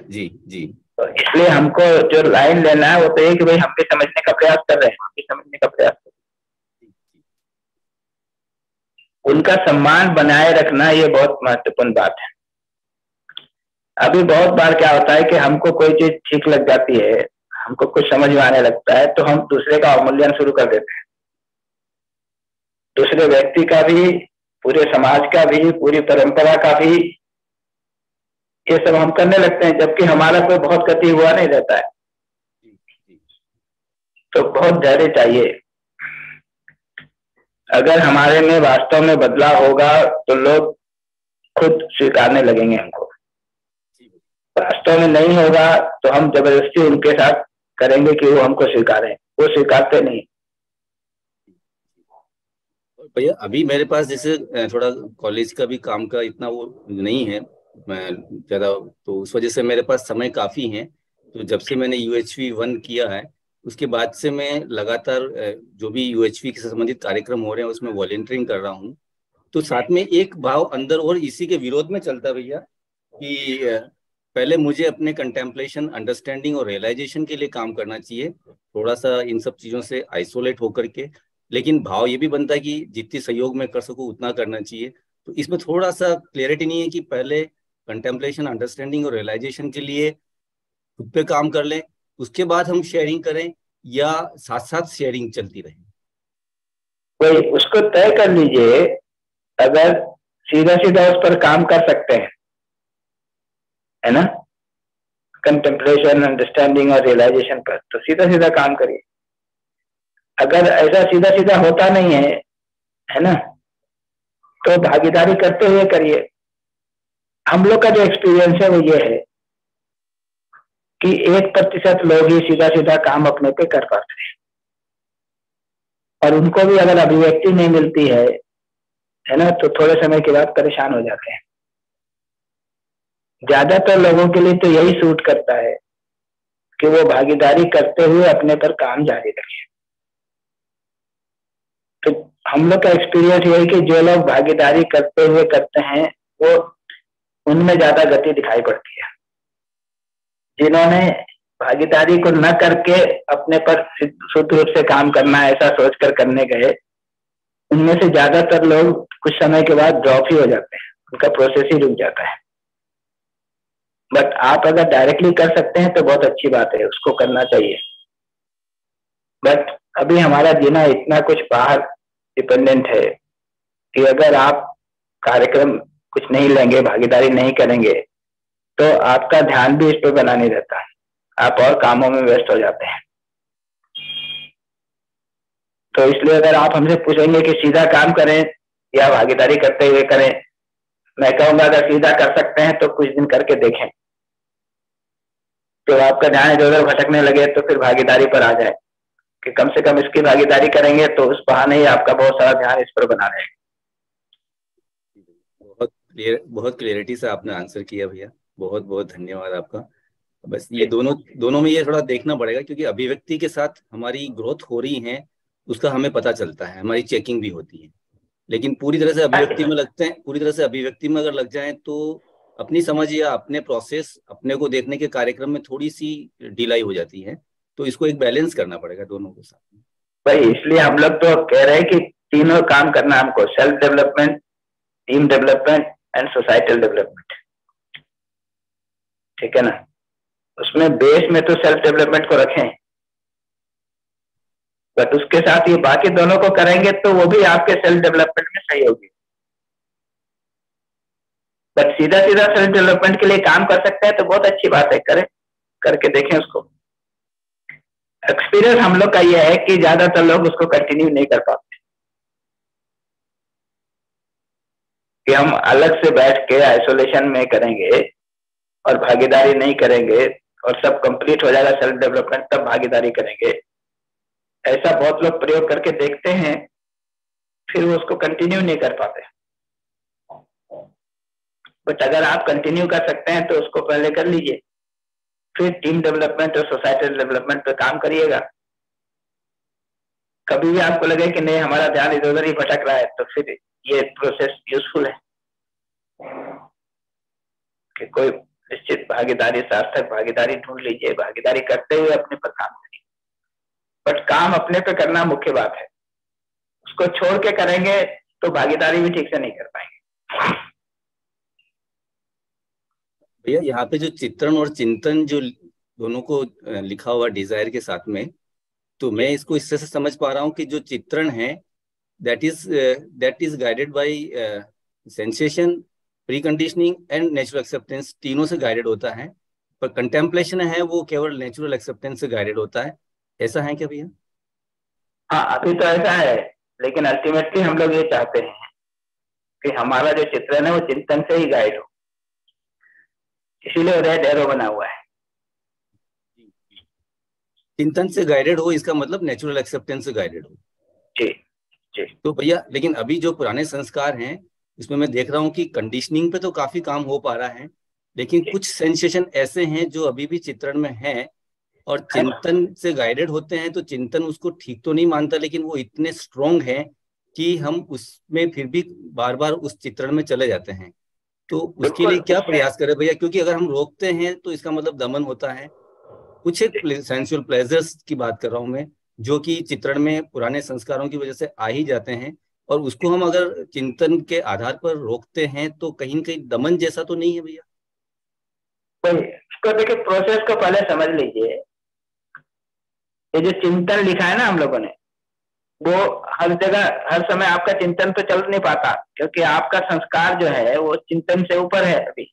E: जी जी
A: तो इसलिए हमको जो लाइन लेना है वो तो एक भाई हम भी समझने का प्रयास कर रहे हैं हम भी समझने का प्रयास कर रहे हैं उनका सम्मान बनाए रखना ये बहुत महत्वपूर्ण बात है। अभी बहुत बार क्या होता है कि हमको कोई चीज़ ठीक लग जाती है, हमको कुछ समझ में आने लगता है तो हम दूसरे का अवमूल्यन शुरू कर देते हैं। दूसरे व्यक्ति का भी, पूरे समाज का भी, पूरी परंपरा का भी, ये सब हम करने लगते हैं, जबकि हमारा कोई बहुत गति हुआ नहीं रहता है। तो बहुत धैर्य चाहिए। अगर हमारे में वास्तव में बदलाव होगा तो लोग खुद स्वीकारने लगेंगे हमको। वास्तव में नहीं होगा तो हम ज़बरदस्ती उनके साथ करेंगे कि वो हमको स्वीकारें। वो स्वीकारते नहीं।
E: भैया, अभी मेरे पास जैसे थोड़ा कॉलेज का भी काम का इतना वो नहीं है। मैं ज़्यादा तो उस वजह से मेरे पास समय काफ़ी है। तो जब से मैंने यूएचवी वन किया है उसके बाद से मैं लगातार जो भी यूएचपी के संबंधित कार्यक्रम हो रहे हैं, उसमें वॉलेंटियरिंग कर रहा हूँ। तो साथ में एक भाव अंदर और इसी के विरोध में चलता भैया कि पहले मुझे अपने कंटेम्पलेशन अंडरस्टैंडिंग और रियलाइजेशन के लिए काम करना चाहिए। थोड़ा सा इन सब चीज़ों से आइसोलेट होकर के। लेकिन भाव ये भी बनता है कि जितनी सहयोग में कर सकूँ, उतना करना चाहिए। तो इसमें थोड़ा सा क्लियरिटी नहीं है कि पहले कंटेम्पलेशन अंडरस्टैंडिंग और रियलाइजेशन के लिए खुद पे काम कर लें। उसके बाद हम शेयरिंग करें। या साथ साथ शेयरिंग चलती रहे?
A: वही उसको तय कर लीजिए, अगर सीधा सीधा उस पर काम कर सकते हैं। है ना? कंटेम्पलेशन अंडरस्टैंडिंग और रियलाइजेशन पर तो सीधा सीधा काम करिए। अगर ऐसा सीधा सीधा होता नहीं है है ना? तो भागीदारी करते हुए करिए। हम लोग का जो एक्सपीरियंस है वो ये है कि एक प्रतिशत लोग ही सीधा सीधा काम अपने पे कर पाते हैं। और उनको भी अगर अभिव्यक्ति नहीं मिलती है है ना तो थोड़े समय के बाद परेशान हो जाते हैं। ज़्यादातर लोगों के लिए तो यही सूट करता है कि वो भागीदारी करते हुए अपने पर काम जारी रखें। तो हम लोग का एक्सपीरियंस ये है कि जो लोग भागीदारी करते हुए करते हैं, वो उनमें ज़्यादा गति दिखाई पड़ती है। जिन्होंने भागीदारी को न करके अपने पर शुद्ध रूप से काम करना, ऐसा सोचकर करने गए, उनमें से ज़्यादातर लोग कुछ समय के बाद ड्रॉप ही हो जाते हैं। उनका प्रोसेस ही रुक जाता है। बट आप अगर डायरेक्टली कर सकते हैं तो बहुत अच्छी बात है, उसको करना चाहिए। बट अभी हमारा जीना इतना कुछ बाहर डिपेंडेंट है कि अगर आप कार्यक्रम कुछ नहीं लेंगे, भागीदारी नहीं करेंगे तो आपका ध्यान भी इस पर बना नहीं रहता। आप और कामों में व्यस्त हो जाते हैं। तो इसलिए अगर आप हमसे पूछेंगे कि सीधा काम करें या भागीदारी करते हुए करें, मैं कहूँगा अगर सीधा कर सकते हैं तो कुछ दिन करके देखें। तो आपका ध्यान इधर उधर भटकने लगे तो फिर भागीदारी पर आ जाए। कि कम से कम इसकी भागीदारी करेंगे तो उस बहाने ही आपका बहुत सारा ध्यान इस पर बना रहेगा।
E: बहुत क्लियर, बहुत क्लियरिटी से आपने आंसर किया भैया। बहुत बहुत धन्यवाद आपका। बस ये दोनों दोनों में ये थोड़ा देखना पड़ेगा क्योंकि अभिव्यक्ति के साथ हमारी ग्रोथ हो रही है, उसका हमें पता चलता है, हमारी चेकिंग भी होती है। लेकिन पूरी तरह से अभिव्यक्ति में लगते हैं, पूरी तरह से अभिव्यक्ति में अगर लग जाए तो अपनी समझ या अपने प्रोसेस अपने को देखने के कार्यक्रम में थोड़ी सी ढिलाई हो जाती है तो इसको एक बैलेंस करना पड़ेगा दोनों के साथ।
A: भाई, इसलिए हम लोग तो कह रहे हैं कि तीनों काम करना हमको self development team development and societal development ठीक है ना? उसमें बेस में तो सेल्फ डेवलपमेंट को रखें। बट उसके साथ ये बाकी दोनों को करेंगे तो वो भी आपके सेल्फ डेवलपमेंट में सही होगी। बट सीधा सीधा सेल्फ डेवलपमेंट के लिए काम कर सकते हैं तो बहुत अच्छी बात है। करें, करके देखें उसको। एक्सपीरियंस हम लोग का यह है कि ज़्यादातर लोग उसको कंटिन्यू नहीं कर पाते। कि हम अलग से बैठ के आइसोलेशन में करेंगे। और भागीदारी नहीं करेंगे और सब कंप्लीट हो जाएगा सेल्फ डेवलपमेंट तब भागीदारी करेंगे। ऐसा बहुत लोग प्रयोग करके देखते हैं, फिर वो उसको कंटिन्यू नहीं कर पाते। बट अगर आप कंटिन्यू कर सकते हैं तो उसको पहले कर लीजिए। फिर टीम डेवलपमेंट और सोसाइटल डेवलपमेंट पे काम करिएगा। कभी भी आपको लगे कि नहीं, हमारा ध्यान इधर उधर ही भटक रहा है तो फिर ये प्रोसेस यूजफुल है। कि कोई निश्चित भागीदारी, सार्थक भागीदारी ढूंढ लीजिए, भागीदारी करते हुए अपने पर काम करिए। बट काम अपने पे करना मुख्य बात है। उसको छोड़ के करेंगे तो भागीदारी भी ठीक से नहीं कर पाएँगे।
E: भैया, यहाँ पे जो चित्रण और चिंतन जो दोनों को लिखा हुआ डिज़ायर के साथ में तो मैं इसको इससे से समझ पा रहा हूँ कि जो चित्रण है that is that is guided by sensation pre conditioning and natural acceptance तीनों से गाइडेड होता है पर कंटेम्पलेशन है वो केवल नेचुरल एक्सेप्टेंस से गाइडेड होता है। ऐसा है क्या भैया?
A: हाँ अभी तो ऐसा है लेकिन अल्टीमेटली हम लोग ये चाहते हैं कि हमारा जो चित्रण है वो चिंतन से ही गाइड हो। इसीलिए रेड एरो बना हुआ है।
E: चिंतन से गाइडेड हो इसका मतलब नेचुरल एक्सेप्टेंस से गाइडेड हो।
A: जी।
E: तो भैया लेकिन अभी जो पुराने संस्कार हैं इसमें मैं देख रहा हूँ कि कंडीशनिंग पे तो काफ़ी काम हो पा रहा है लेकिन कुछ सेंसेशन ऐसे हैं जो अभी भी चित्रण में है और चिंतन से गाइडेड होते हैं तो चिंतन उसको ठीक तो नहीं मानता लेकिन वो इतने स्ट्रोंग है कि हम उसमें फिर भी बार बार उस चित्रण में चले जाते हैं। तो उसके लिए क्या प्रयास करें भैया? क्योंकि अगर हम रोकते हैं तो इसका मतलब दमन होता है। कुछ एक सेंसुअल प्लेजर्स की बात कर रहा हूँ मैं जो कि चित्रण में पुराने संस्कारों की वजह से आ ही जाते हैं। और उसको हम अगर चिंतन के आधार पर रोकते हैं तो कहीं कहीं दमन जैसा तो नहीं है भैया?
A: उसको देखिए प्रोसेस को पहले समझ लीजिए। ये जो चिंतन लिखा है ना हम लोगों ने, वो हर जगह, हर समय आपका चिंतन तो चल नहीं पाता, क्योंकि आपका संस्कार जो है, वो चिंतन से ऊपर है अभी।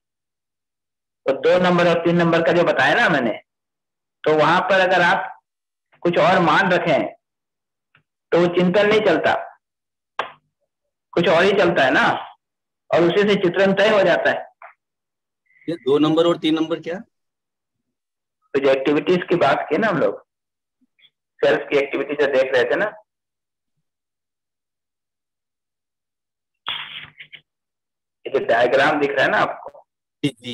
A: तो दो नंबर और तीन नंबर का जो बताया ना मैंने तो वहाँ पर अगर आप कुछ और मान रखें तो वो चिंतन नहीं चलता। कुछ और ही चलता है ना? और उसी से चित्रण तय हो जाता है।
E: ये दो नंबर और तीन नंबर क्या?
A: तो जो एक्टिविटीज़ की बात की ना हम लोग सेल्फ की एक्टिविटी जो देख रहे थे ना। ये जो डायग्राम दिख रहा है ना आपको
E: जी जी।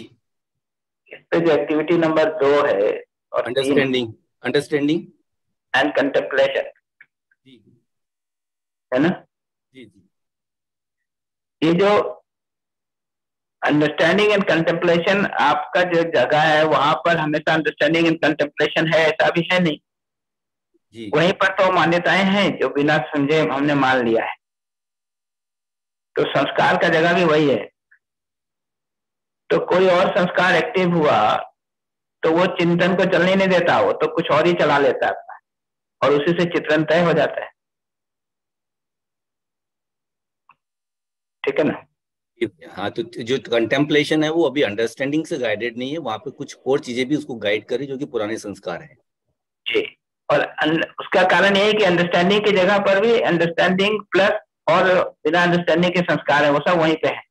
A: इस पे जो एक्टिविटी नंबर दो है और
E: अंडरस्टैंडिंग अंडरस्टैंडिंग
A: एंड कंटेम्पलेशन
E: जी।
A: है ना?
E: जी जी।
A: ये जो अंडरस्टैंडिंग एंड कंटेम्पलेशन आपका जो जगह है वहाँ पर हमेशा अंडरस्टैंडिंग एंड कंटेम्पलेशन है ऐसा भी है नहीं।
E: जी।
A: वहीं पर तो मान्यताएँ हैं जो बिना समझे हमने मान लिया है। तो संस्कार का जगह भी वही है। तो कोई और संस्कार एक्टिव हुआ तो वो चिंतन को चलने नहीं देता वो तो कुछ और ही चला लेता है और उसी से चित्रण तय हो जाता है। ठीक है ना?
E: हाँ तो जो कंटेम्पलेशन है वो अभी अंडरस्टैंडिंग से गाइडेड नहीं है वहाँ पे कुछ और चीज़ें भी उसको गाइड करें जो कि पुराने संस्कार है।
A: जी और उसका कारण ये है कि अंडरस्टैंडिंग की जगह पर भी अंडरस्टैंडिंग प्लस और बिना अंडरस्टैंडिंग के संस्कार है वो सब वहीं पे है।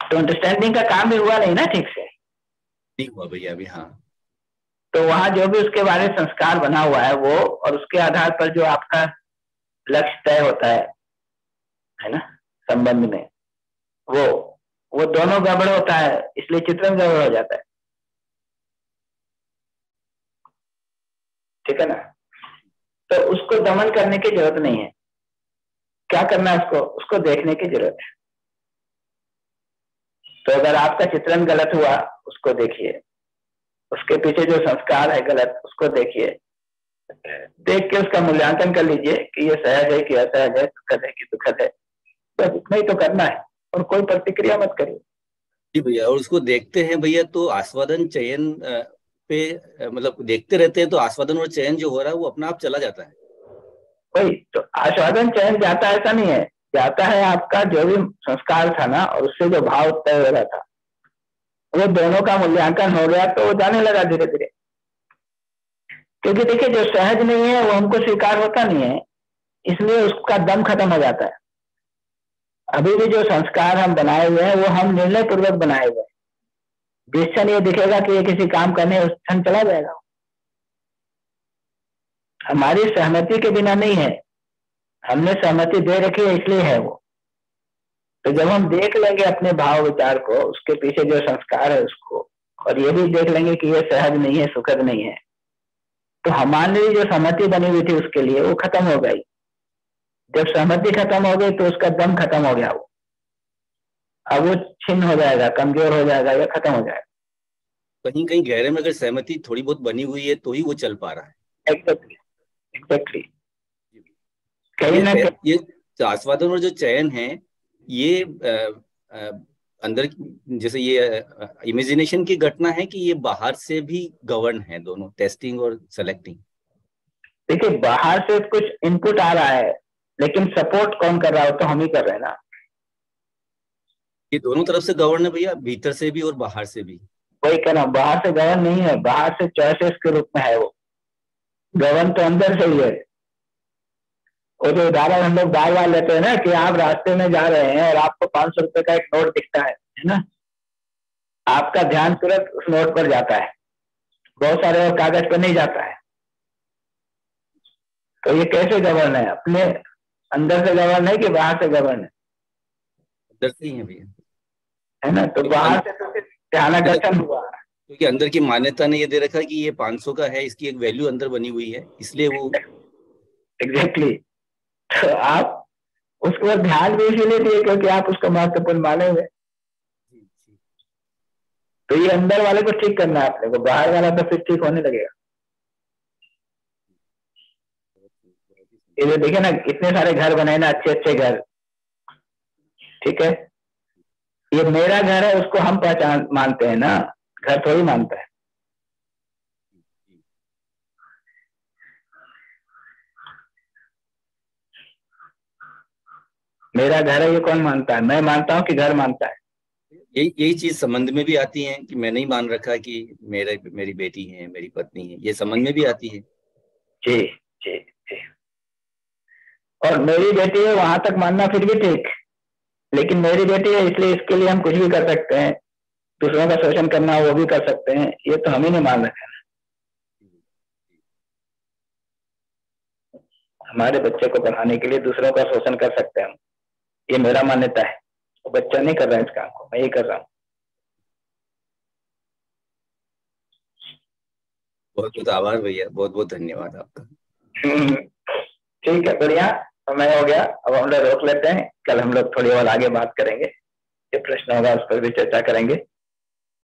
A: तो अंडरस्टैंडिंग का काम भी हुआ नहीं ना ठीक से?
E: नहीं हुआ भैया अभी हाँ।
A: तो वहाँ जो भी उसके बारे में संस्कार बना हुआ है वो और उसके आधार पर जो आपका लक्ष्य तय होता है है ना, संबंध में। वो वो दोनों गड़बड़ होता है, इसलिए चित्रण गड़बड़ हो जाता है। ठीक है ना? तो उसको दमन करने की ज़रूरत नहीं है। क्या करना है उसको? उसको देखने की ज़रूरत है। तो अगर आपका चित्रण गलत हुआ, उसको देखिए। उसके पीछे जो संस्कार है गलत, उसको देखिए। देख के उसका मूल्यांकन कर लीजिए कि ये सहज है कि असहज है सुखद है कि दुखद है। बस इतना ही तो करना है और कोई प्रतिक्रिया मत करिए।
E: जी भैया और उसको देखते हैं भैया तो आस्वादन चयन पे मतलब देखते रहते हैं तो आस्वादन और चयन जो हो रहा है वो अपना आप चला जाता है।
A: वही तो आस्वादन चयन जाता है ऐसा नहीं है जाता है आपका जो भी संस्कार था ना और उससे जो भाव तय हो रहा था वो दोनों का मूल्यांकन हो गया तो वो जाने लगा धीरे धीरे क्योंकि देखिए, जो सहज नहीं है, वो हमको स्वीकार होता नहीं है, इसलिए उसका दम खत्म हो जाता है। अभी भी जो संस्कार हम बनाए हुए हैं, वो हम निर्णय पूर्वक बनाए हुए हैं। जिस क्षण ये दिखेगा कि ये किसी काम करने उस क्षण चला जाएगा। हमारी सहमति के बिना नहीं है। हमने सहमति दे रखी है, इसलिए है वो। तो जब हम देख लेंगे अपने भाव विचार को, उसके पीछे जो संस्कार है उसको, और ये भी देख लेंगे कि ये सहज नहीं है, सुखद नहीं है तो हमारी जो सहमति बनी हुई थी उसके लिए वो खत्म हो गई। जब सहमति खत्म हो गई तो उसका दम खत्म हो गया वो। अब वो छिन्न हो जाएगा कमज़ोर हो जाएगा या खत्म हो जाएगा।
E: कहीं कहीं गहरे में अगर सहमति थोड़ी बहुत बनी हुई है तो ही वो चल पा रहा है।
A: एग्जैक्टली एग्जैक्टली कहीं ना
E: ये,
A: कहीं
E: ये आस्वादन और जो चयन है ये अ, अ, अंदर जैसे ये इमेजिनेशन की घटना है कि ये बाहर से भी गवर्न है दोनों टेस्टिंग और सेलेक्टिंग
A: देखिए बाहर से कुछ इनपुट आ रहा है लेकिन सपोर्ट कौन कर रहा हो तो हम ही कर रहे हैं ना।
E: ये दोनों तरफ़ से गवर्न है भैया भीतर से भी और बाहर से भी?
A: वही कहना बाहर से गवर्न नहीं है बाहर से चॉइसेस के रूप में है वो। गवर्न तो अंदर से ही है। वो जो उदाहरण हम लोग बार बार लेते हैं ना कि आप रास्ते में जा रहे हैं और आपको पाँच सौ रुपए का एक नोट दिखता है है ना? आपका ध्यान तुरंत उस नोट पर जाता है। बहुत सारे और कागज़ पर नहीं जाता है। तो ये कैसे गवर्न है? अपने अंदर से गवर्न है कि बाहर से गवर्न है?
E: अंदर से ही है भैया।
A: है ना? तो बाहर से तो ध्यानाकर्षण हुआ।
E: क्योंकि अंदर की मान्यता ने ये दे रखा है कि ये 500 का है इसकी एक वैल्यू अंदर बनी हुई है इसलिए वो
A: एग्जैक्टली तो आप उसके बाद ध्यान भी इसीलिए दिए क्योंकि आप उसको महत्वपूर्ण माने हुए तो ये अंदर वाले को ठीक करना है अपने को बाहर वाला तो फिर ठीक होने लगेगा। ये देखिए ना इतने सारे घर बनाए ना अच्छे अच्छे घर। ठीक है? ये मेरा घर है उसको हम पहचान मानते हैं ना घर थोड़ी मानता है। मेरा घर है ये कौन मानता है? मैं मानता हूँ कि घर मानता है।
E: यही यही चीज़ संबंध में भी आती है कि मैं नहीं मान रखा कि मेरे मेरी बेटी है मेरी पत्नी है ये संबंध में भी आती है।
A: जी जी जी। और मेरी बेटी है वहाँ तक मानना फिर भी ठीक। लेकिन मेरी बेटी है इसलिए इसके लिए हम कुछ भी कर सकते हैं। दूसरों का शोषण करना वो भी कर सकते हैं। ये तो हम ही नहीं मान रखा हमारे बच्चे को पढ़ाने के लिए दूसरों का शोषण कर सकते हैं हम। ये मेरा मान्यता है। तो बच्चा नहीं कर रहा है इस काम को मैं ये कर रहा हूँ।
E: बहुत बहुत आभार भैया बहुत बहुत धन्यवाद आपका। <laughs>
A: ठीक है बढ़िया। समय हो गया। अब हम लोग रोक लेते हैं। कल हम लोग थोड़ी और आगे बात करेंगे। ये प्रश्न होगा उस पर भी चर्चा करेंगे।